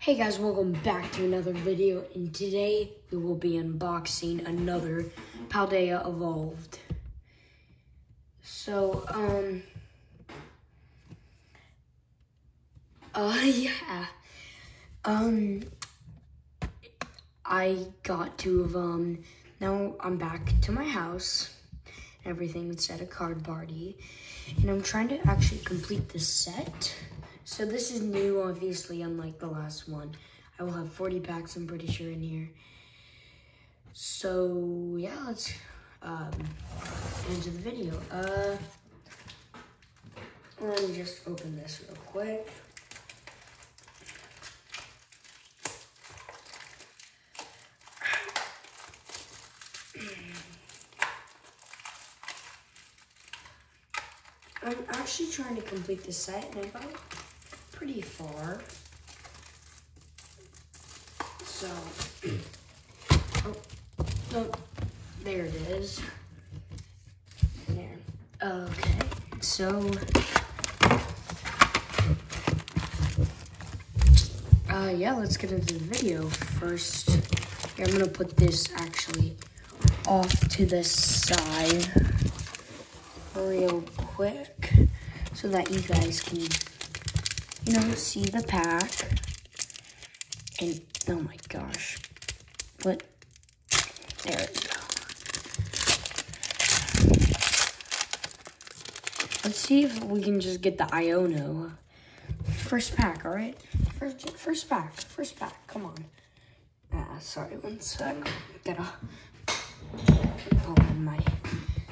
Hey guys, welcome back to another video, and today we will be unboxing another Paldea Evolved. So, um, uh, yeah, um, I got two of them. Now I'm back to my house, everything instead of card party, and I'm trying to actually complete this set. So this is new, obviously, unlike the last one. I will have 40 packs, I'm pretty sure, in here. So, yeah, let's um, into the video. Uh, let me just open this real quick. I'm actually trying to complete the set, and I pretty far. So, oh, oh, there it is. There. Okay, so, uh, yeah, let's get into the video. First, here, I'm gonna put this actually off to the side real quick so that you guys can you know, see the pack. And, oh my gosh. What? There we go. Let's see if we can just get the Iono. First pack, all right? First, first pack, first pack, come on. Ah, sorry, one sec. Gotta pull on my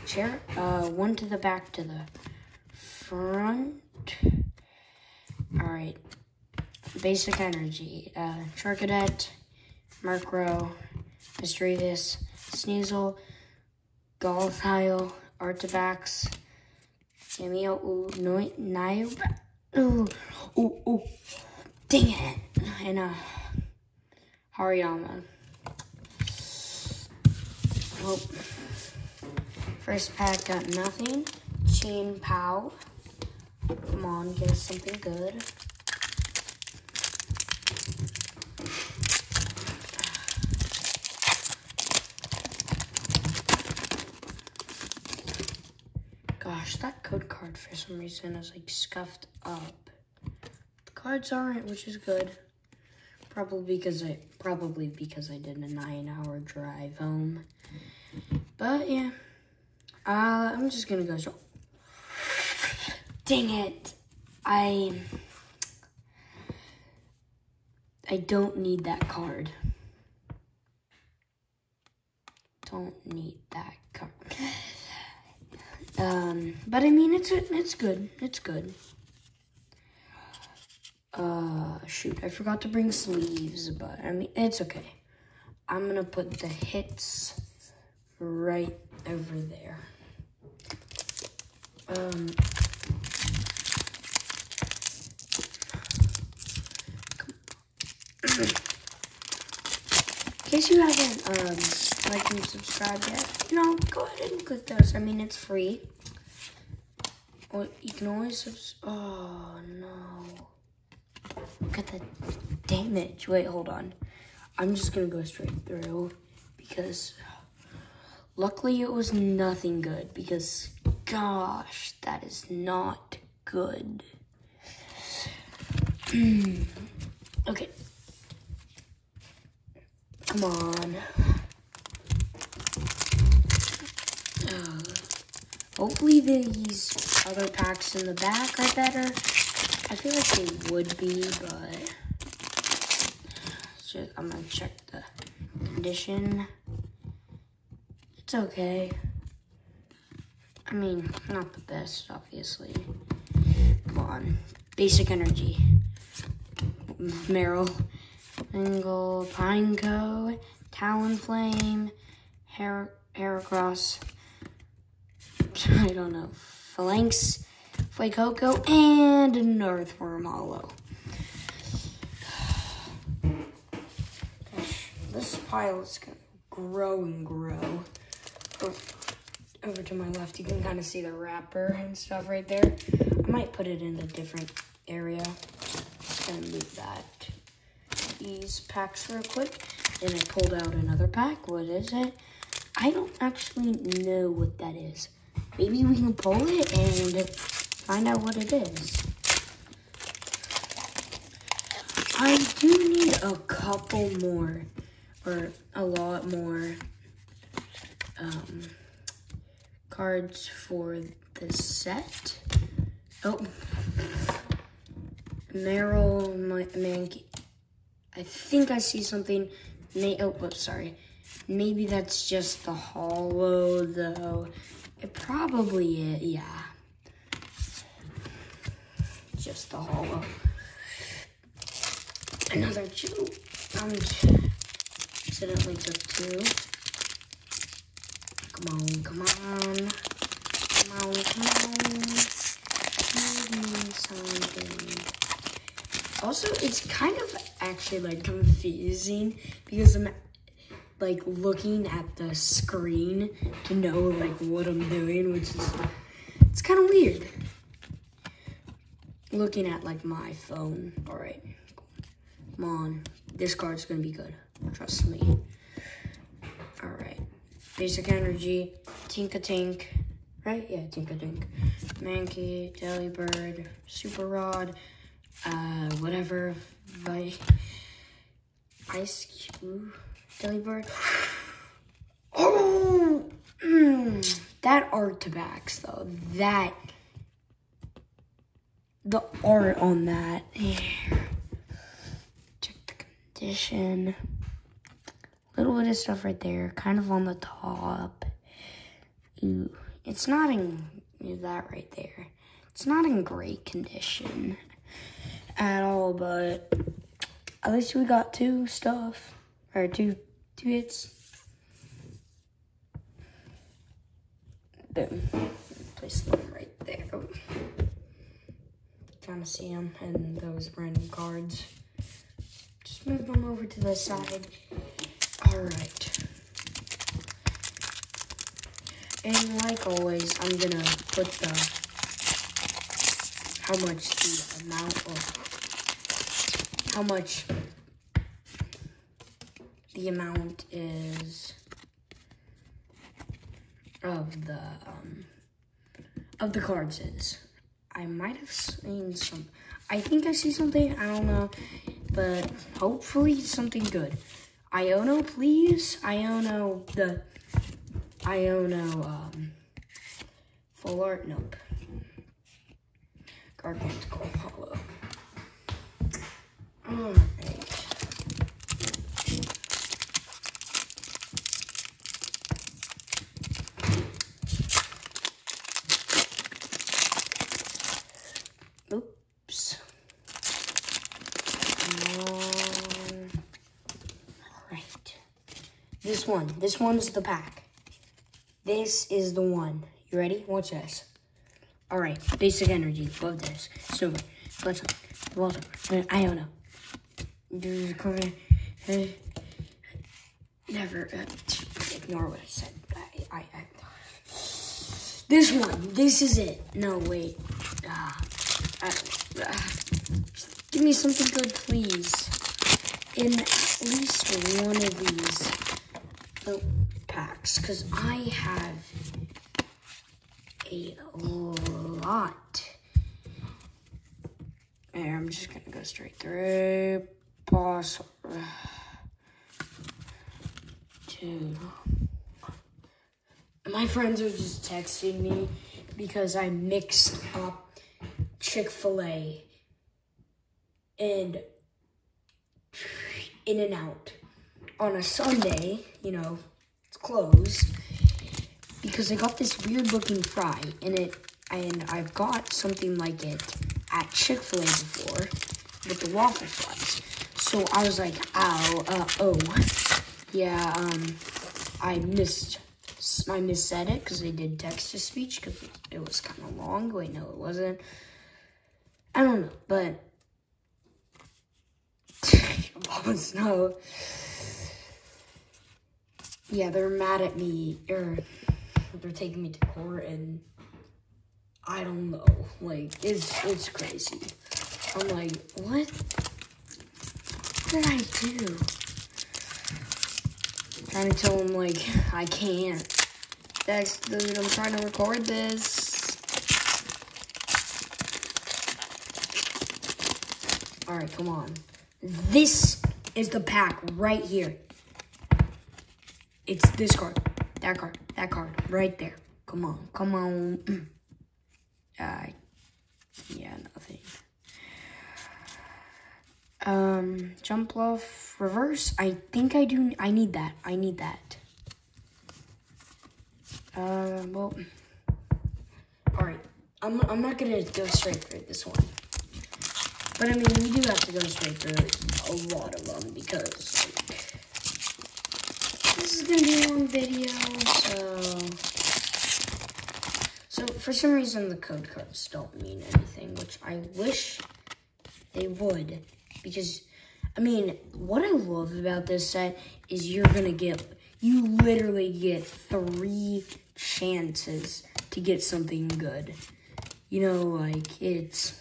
chair. Uh, one to the back to the front. Right. Basic energy. Uh, Charcadet, Murkrow, Misdreavus, Sneasel, Gothitelle, Arctibax, Cameo, ooh, no, ooh, ooh, ooh, dang it, and uh, Hariyama. Well, first pack got nothing. Chien-Pao. Come on, get us something good. Gosh, that code card for some reason is like scuffed up. The cards aren't, which is good. Probably because I probably because I did a nine hour drive home. But yeah. Uh, I'm just gonna go Dang it. I I don't need that card. Don't need that. Um, but I mean, it's it's good. It's good. Uh, shoot, I forgot to bring sleeves, but I mean, it's okay. I'm gonna put the hits right over there. Um, In case you haven't um, liked and subscribed yet, you know, go ahead and click those. I mean, it's free. Or you can always subs. Oh no! Look at the damage. Wait, hold on. I'm just gonna go straight through because luckily it was nothing good. Because gosh, that is not good. okay. Come on. Hopefully these other packs in the back are better. I feel like they would be, but just, I'm gonna check the condition. It's okay. I mean, not the best, obviously. Come on. Basic energy. Meryl. Single, Pineco, Talonflame, Her Heracross, I don't know, Phalanx, Fuecoco, and an Earthworm Hollow. Gosh, this pile is gonna grow and grow. Oh, over to my left, you can kind of see the wrapper and stuff right there. I might put it in a different area. Just gonna move that these packs real quick. And I pulled out another pack. What is it? I don't actually know what that is. Maybe we can pull it and find out what it is. I do need a couple more, or a lot more, um, cards for the set. Oh, Meryl Mankey. I think I see something. May oh, oops, sorry. Maybe that's just the hollow, though. It probably is, yeah. Just the hollow. Another two. Um, accidentally took two. Come on, come on. Come on, come on. Give me something. Also, it's kind of actually like confusing because I'm like looking at the screen to know like what I'm doing, which is it's kind of weird. Looking at like my phone. All right, come on, this card's gonna be good. Trust me. All right, basic energy, Tinkatink, right? Yeah, Tinkatink, Mankey, Delibird, Super Rod, uh, whatever, Vi Ice Cube. Delibird. Oh, mm, that Arctibax though. That the art on that. Check the condition. Little bit of stuff right there, kind of on the top. Ooh, it's not in that right there. It's not in great condition at all, but at least we got two stuff or two two hits. Boom. Place them right there. Kind of see them and those random cards. Just move them over to the side. All right. And like always, I'm gonna put the how much the amount of how much the amount is of the um, of the cards is. I might have seen some. I think I see something. I don't know, but hopefully something good. Iono, please. Iono the Iono um, full art. Nope. Gargantuar hollow. Alright. Oops. Um, Alright. This one. This one's the pack. This is the one. You ready? Watch this. Alright. Basic energy. Love this. Silver. Bloodstone. Water. I don't know. Never. Uh, ignore what I said. I, I, I. This one. This is it. No, wait. Ah. Uh, uh, give me something good, please. In at least one of these oh, packs, because I have a lot. And I'm just gonna go straight through. Pause. Two. My friends are just texting me because I mixed up Chick fil A and In and Out on a Sunday, you know, it's closed because I got this weird looking fry and it and I've got something like it at Chick fil A before with the waffle fries. So I was like, ow, uh, oh, yeah, um, I missed, I missaid it because they did text to speech because it was kind of long. Wait, no, it wasn't. I don't know, but Bones no. Yeah, they're mad at me, or they're taking me to court, and I don't know. Like, it's it's crazy. I'm like, what? What did I do? I'm trying to tell him like I can't. That's dude, I'm trying to record this. Alright, come on. This is the pack right here. It's this card. That card. That card. Right there. Come on. Come on. uh, yeah, nothing. Um, jump love reverse. I think I do. I need that. I need that. Uh, well, all right. I'm I'm not gonna go straight through this one, but I mean we do have to go straight through a lot of them because like, this is gonna be a long video. So, so for some reason the code cards don't mean anything, which I wish they would because I mean, what I love about this set is you're gonna get, you literally get three chances to get something good. You know, like it's.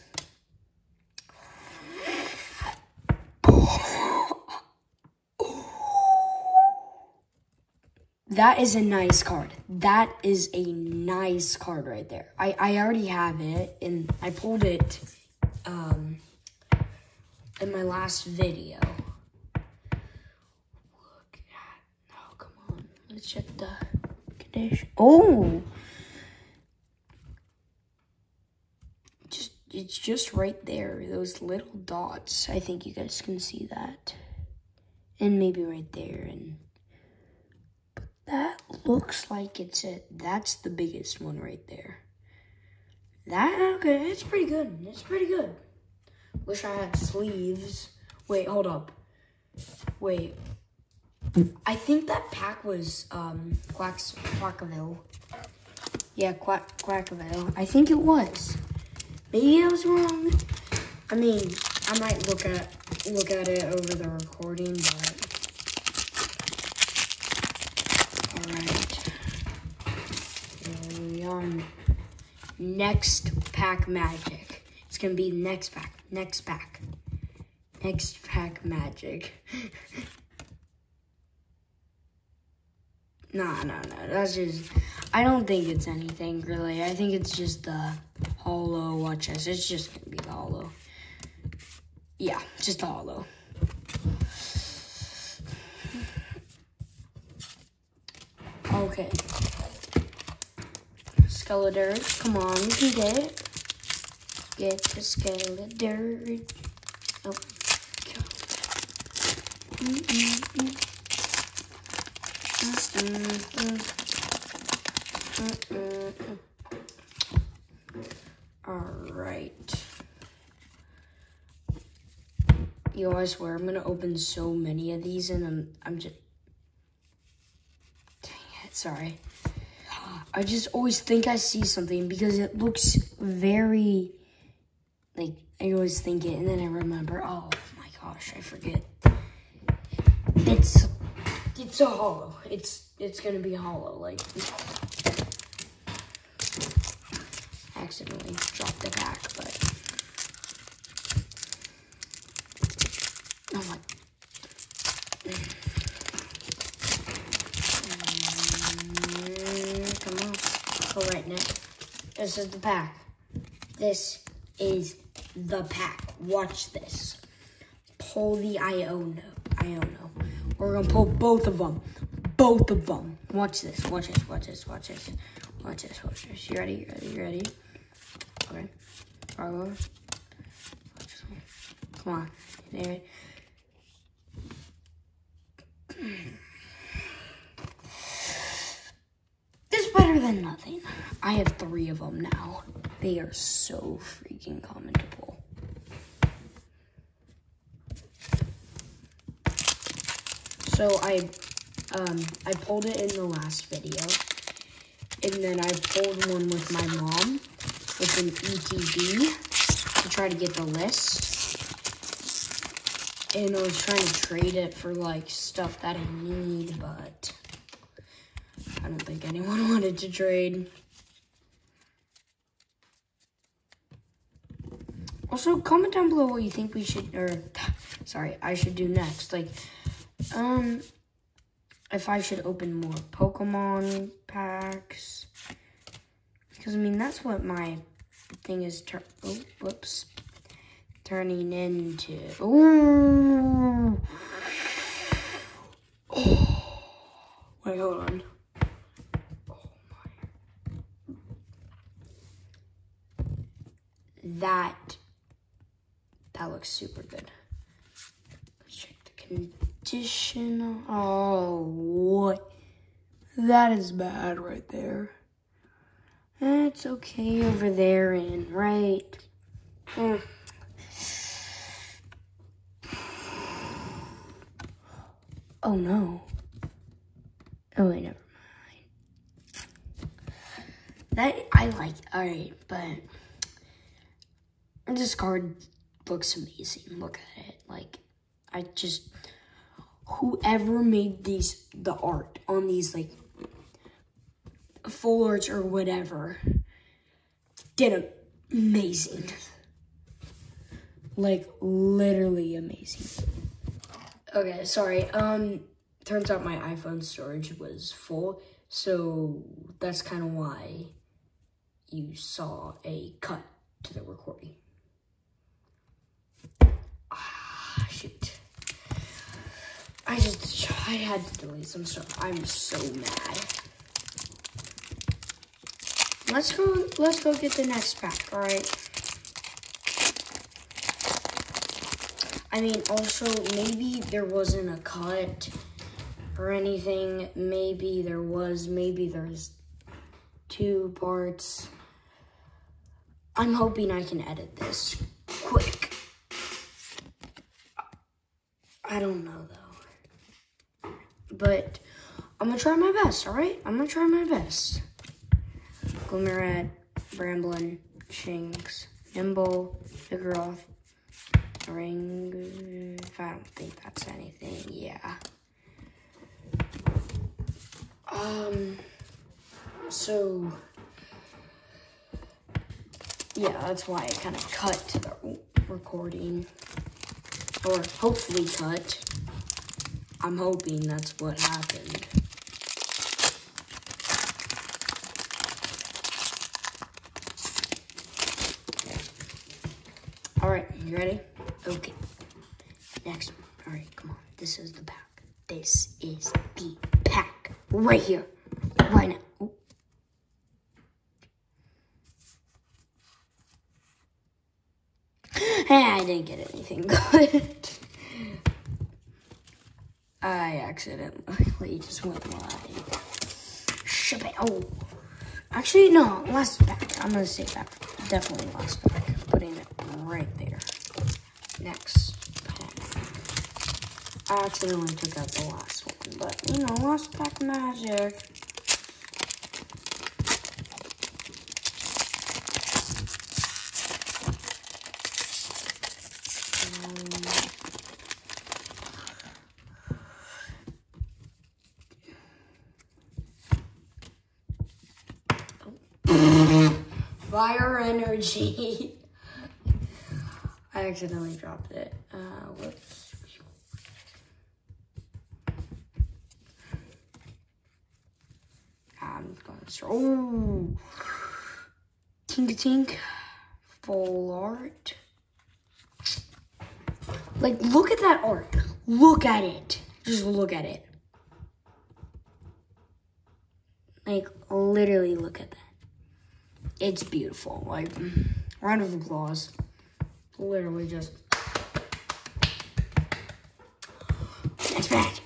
That is a nice card. That is a nice card right there. I, I already have it, and I pulled it um, in my last video. Look at, oh, come on. Let's check the condition. Oh! Just, it's just right there. Those little dots. I think you guys can see that. And maybe right there. And that looks like it's it. That's the biggest one right there. That, okay, it's pretty good. It's pretty good. Wish I had sleeves. Wait, hold up. Wait. I think that pack was um Quacks Quackaville. Yeah, Quack Quackaville. I think it was. Maybe I was wrong. I mean, I might look at look at it over the recording, but Next pack magic. It's gonna be next pack. Next pack. Next pack magic. nah, no, no. That's just. I don't think it's anything really. I think it's just the hollow watch. It's just gonna be the hollow. Yeah, just the hollow. Okay. Come on, we can get it. Get the Skeletor. Oh. Mm -mm -mm. All right. Yo, I swear I'm gonna open so many of these, and I'm I'm just. Dang it! Sorry. I just always think I see something because it looks very, like I always think it, and then I remember. Oh my gosh, I forget. It's it's a hollow. It's it's gonna be hollow. Like accidentally dropped the back, but oh my. Mm, come on, go right now. This is the pack. This is the pack. Watch this. Pull the Iono. Iono. We're gonna pull both of them. Both of them. Watch this. Watch this. Watch this. Watch this. Watch this. Watch this. You ready? You ready? You ready? Okay. Follow. Come on. There. It's better than nothing. I have three of them now. They are so freaking commentable. So I um, I pulled it in the last video. And then I pulled one with my mom with an ETB to try to get the list. And I was trying to trade it for like stuff that I need, but I don't think anyone wanted to trade. Also, comment down below what you think we should, or sorry, I should do next. Like, um, if I should open more Pokemon packs. Because, I mean, that's what my thing is, oh, whoops, turning into. Ooh. Oh. Wait, hold on. That, that looks super good. Let's check the condition. Oh, what? That is bad right there. That's okay over there and right. Mm. Oh no. Oh wait, never mind. That I like. All right, but this card looks amazing. Look at it. Like I just whoever made these the art on these like full arts or whatever did amazing. Like literally amazing. Okay, sorry. Um turns out my iPhone storage was full, so that's kind of why you saw a cut to the recording. Ah, shoot. I just, I had to delete some stuff. I'm so mad. Let's go, let's go get the next pack, all right? I mean, also, maybe there wasn't a cut or anything. Maybe there was, maybe there's two parts. I'm hoping I can edit this quick. I don't know though. But I'm gonna try my best, alright? I'm gonna try my best. Glimmerad, Bramblin, Shinx, Nymble, Vigoroth, Ring. If I don't think that's anything. Yeah. Um. So. Yeah, that's why I kind of cut the recording. Or hopefully cut. I'm hoping that's what happened. Alright, you ready? Okay. Next one. Alright, come on. This is the pack. This is the pack. Right here. Right now. Ooh. Didn't get anything good. I accidentally just went live. Ship. Oh. Actually, no. Last pack. I'm going to say that. Definitely last pack. Putting it right there. Next pack. I accidentally took out the last one. But, you know, last pack magic. Energy. I accidentally dropped it. Uh, whoops. I'm going to start. Oh, Tink Tink, full art. Like, look at that art. Look at it. Just look at it. Like, literally look at that. It's beautiful. Like, round of applause. Literally just. It's magic.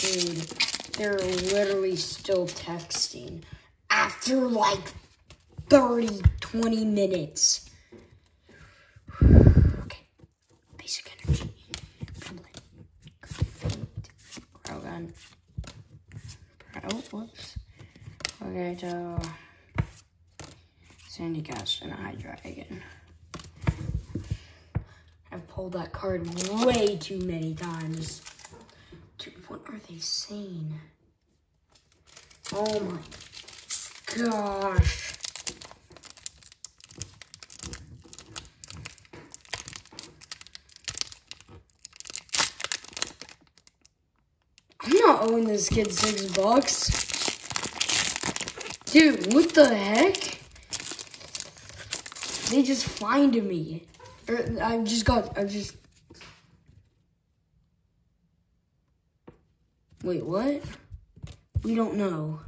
Dude, they're literally still texting after like 30, 20 minutes. Okay. Basic energy. Grow gun. Oh, whoops. Okay, so Sandy I've pulled that card way too many times to What are they saying? Oh my gosh. I'm not owing this kid six bucks. Dude, what the heck? They just fined me. Or I just got, I just. Wait, what? We don't know.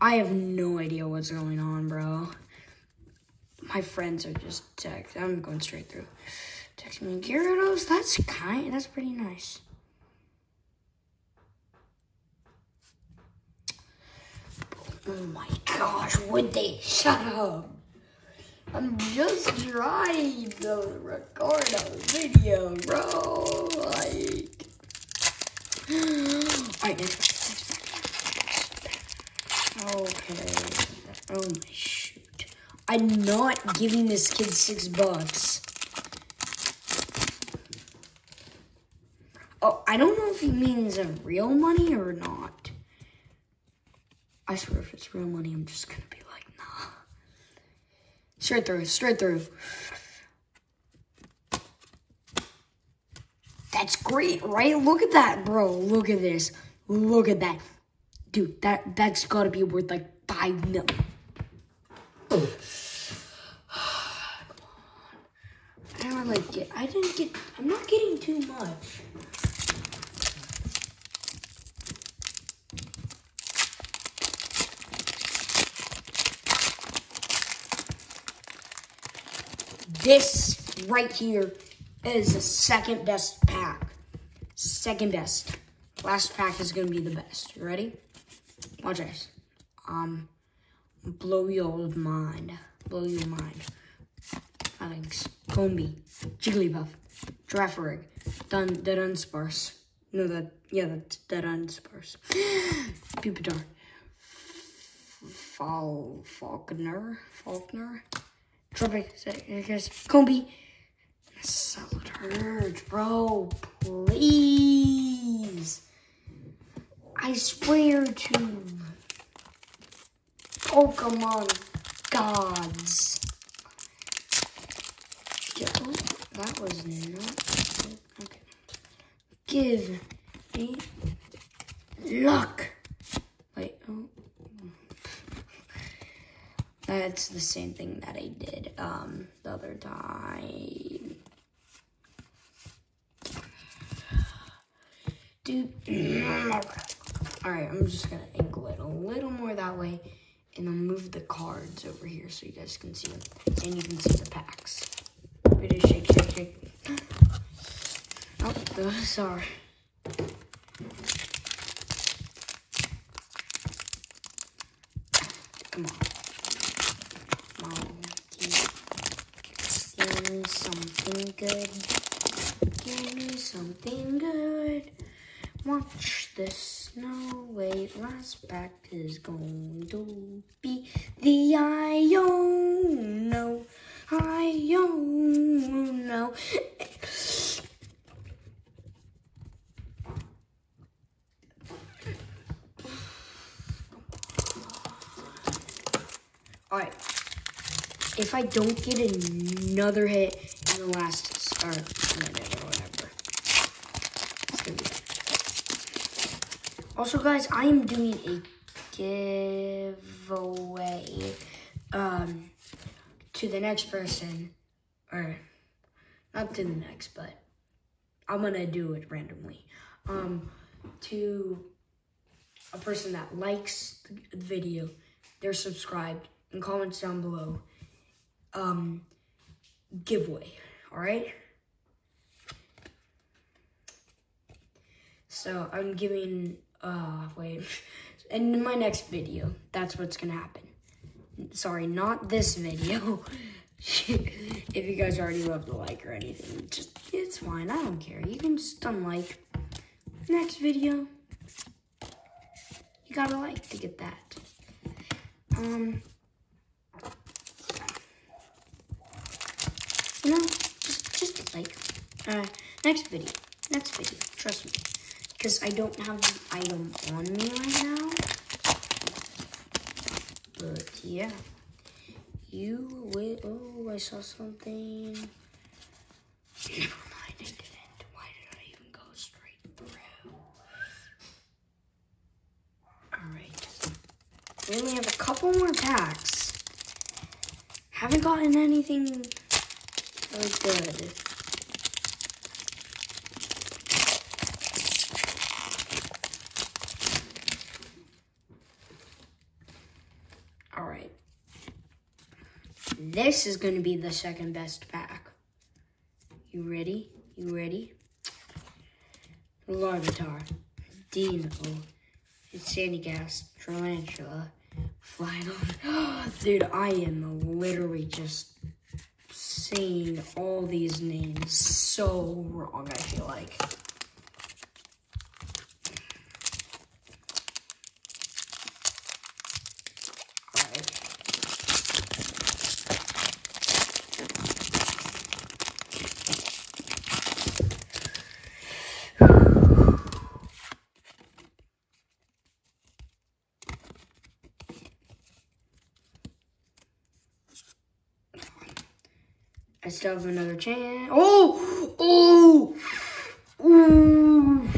I have no idea what's going on, bro. My friends are just text. I'm going straight through. Text me, Gyarados. That's kind. That's pretty nice. Oh my gosh! Would they shut up? I'm just trying to record a video, bro. Like. Next Okay. Oh my shoot. I'm not giving this kid six bucks. Oh, I don't know if he means real money or not. I swear if it's real money, I'm just gonna be. Straight through, straight through. That's great, right? Look at that, bro. Look at this. Look at that. Dude, that, that's gotta be worth like five mil. Come on. I don't like get, I didn't get, I'm not getting too much. This right here is the second best pack. Second best. Last pack is gonna be the best. You ready? Watch this. Um, blow your mind. Blow your mind. Alex, Combee, Jigglypuff, Girafarig, Dun, Dunsparce. No, that, yeah, that's Dunsparce. Pupitar. Fal, Faulkner, Faulkner, Tropic, Combee, Urge, bro, please. I swear to Pokemon gods. Oh, that was not okay. Give me luck. Wait, oh. That's the same thing that I did um the other time. Dude. Alright, I'm just gonna angle it a little more that way and I'll move the cards over here so you guys can see them. And you can see the packs. To shake, shake, shake. Oh, those are. Come on. Come on. Give me something good. Give me something good. Watch the snow wave. Last pack is going to be the Iono. Iono. Alright. If I don't get another hit in the last or minute or whatever, it's gonna be. Also, guys, I am doing a giveaway um, to the next person, or not to the next, but I'm gonna do it randomly. Um, to a person that likes the video, they're subscribed, and comments down below. Um, giveaway, all right? So I'm giving, uh, wait, in my next video, that's what's gonna happen. Sorry, not this video. if you guys already love the like or anything, just, it's fine, I don't care. You can just unlike. Next video, you gotta like to get that. Um, you know, just, just like, uh, next video, next video, trust me. Because I don't have the item on me right now. But yeah, you will. Oh, I saw something. Never mind, I didn't. Why did I even go straight through? Alright. We only have a couple more packs. Haven't gotten anything really good. Alright. This is going to be the second best pack. You ready? You ready? Larvitar, Dino, it's Sandy Gas, Tarantula, Final. Dude, I am literally just saying all these names so wrong, I feel like. Still another chance. Oh! Oh! Ooh!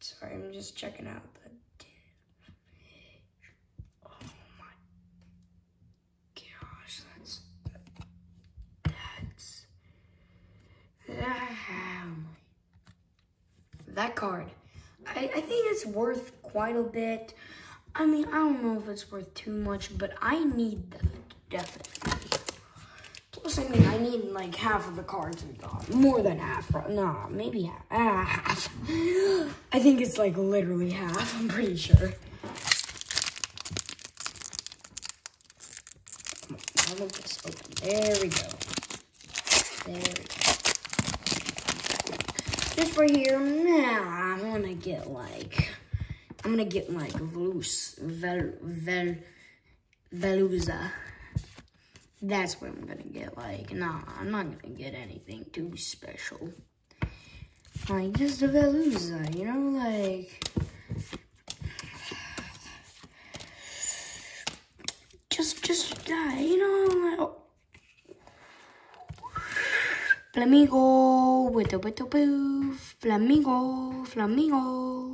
Sorry, I'm just checking out the. Oh my gosh, that's that's that, that card. I, I think it's worth quite a bit. I mean, I don't know if it's worth too much, but I need them definitely. Plus, I mean, I need like half of the cards we got. More than half. Nah, maybe half. Ah, half. I think it's like literally half. I'm pretty sure. This open. There we go. There we go. This right here, nah, I'm gonna get like, I'm gonna get like Velus, Vel, Vel, Veluza. That's what I'm gonna get. Like, nah, I'm not gonna get anything too special. Like, just a Veluza, you know, like. Just, just, uh, you know, like, oh. Flamingo, with the with the boo, flamingo, flamingo.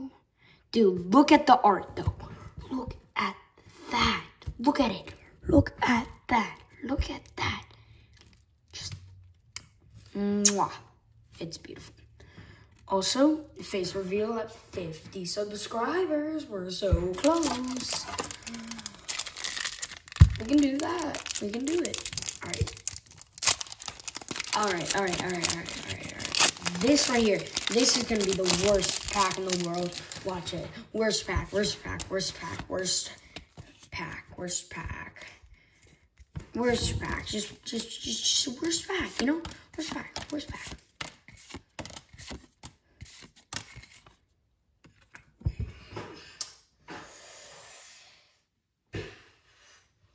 Dude, look at the art though. Look at that. Look at it. Look at that. Look at that. Just, mwah. It's beautiful. Also, face reveal at 50 subscribers. We're so close. We can do that. We can do it. All right. All right, all right, all right, all right, all right, all right. This right here, this is gonna be the worst pack in the world. Watch it. Worst pack, worst pack, worst pack, worst pack, worst pack. Worst pack. Just, just, just, just worst pack, you know? Worst pack, worst pack.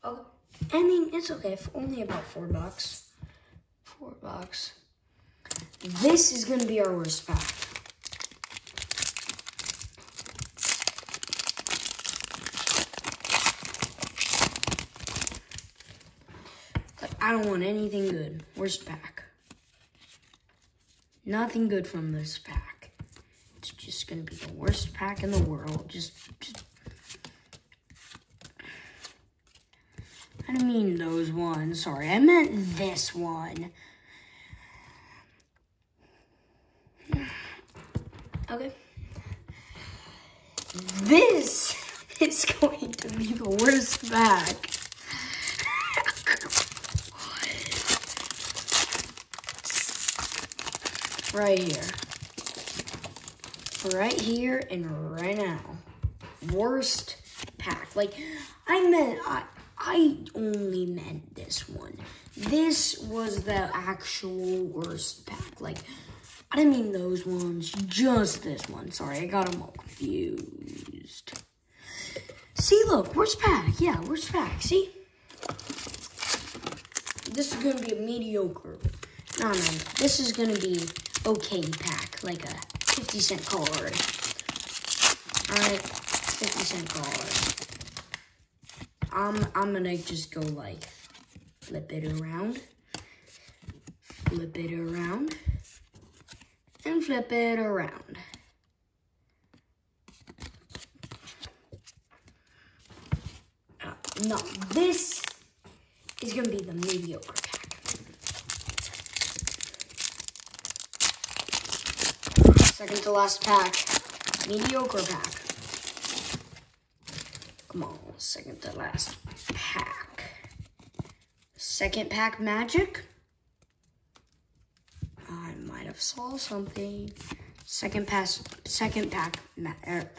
Oh, I mean, it's okay. For only about four bucks. Four bucks. This is gonna be our worst pack. I don't want anything good. Worst pack. Nothing good from this pack. It's just gonna be the worst pack in the world. Just, just I didn't mean those ones. Sorry, I meant this one. Okay. This is going to be the worst bag. right here. Right here and right now. Worst pack. Like, I meant, I, I only meant this one. This was the actual worst pack. Like, I didn't mean those ones, just this one. Sorry, I got them all confused. See, look, where's pack. Yeah, where's pack. See? This is going to be a mediocre, No, no, no. This is gonna be okay pack, like a 50 cent card. Alright, 50 cent card. I'm, I'm gonna just go like, flip it around, flip it around, and flip it around. Uh, no, this is gonna be the mediocre pack. Second to last pack, mediocre pack. Come on, second to last pack. Second pack magic. Saw something. Second pass, second pack, er,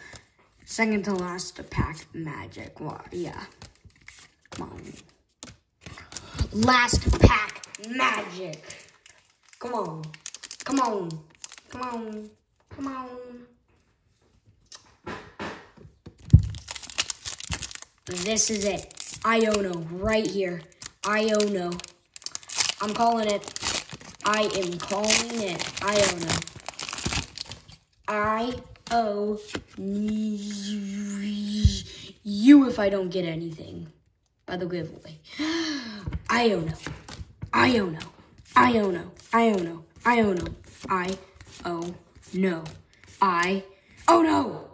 second to last pack magic. Yeah. Come on. Last pack magic. Come on. Come on. Come on. Come on. This is it. Iono right here. Iono. I'm calling it. I am calling it Iono. I O you if I don't get anything by the giveaway. Iono. Iono. Iono. Iono. Iono. I O no. I oh no.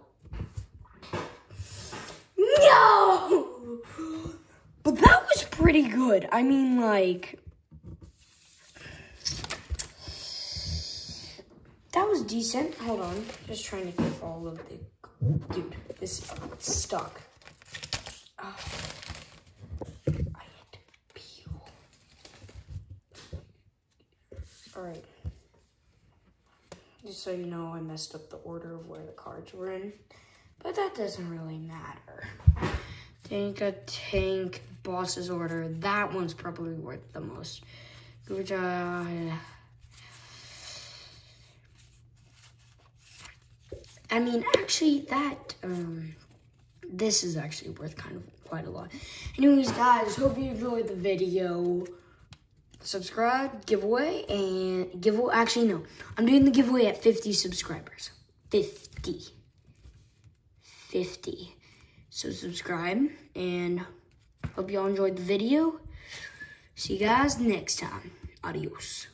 No! But that was pretty good. I mean, like, that was decent. Hold on. Just trying to get all of the. Dude, this is stuck. Oh. Ah. Had peel. Alright. Just so you know, I messed up the order of where the cards were in. But that doesn't really matter. Tank a tank boss's order. That one's probably worth the most. Good job. I mean, actually, that, um, this is actually worth kind of quite a lot. Anyways, guys, hope you enjoyed the video. Subscribe, giveaway, and giveaway. Actually, no. I'm doing the giveaway at 50 subscribers. 50. 50. So subscribe, and hope y'all enjoyed the video. See you guys next time. Adios.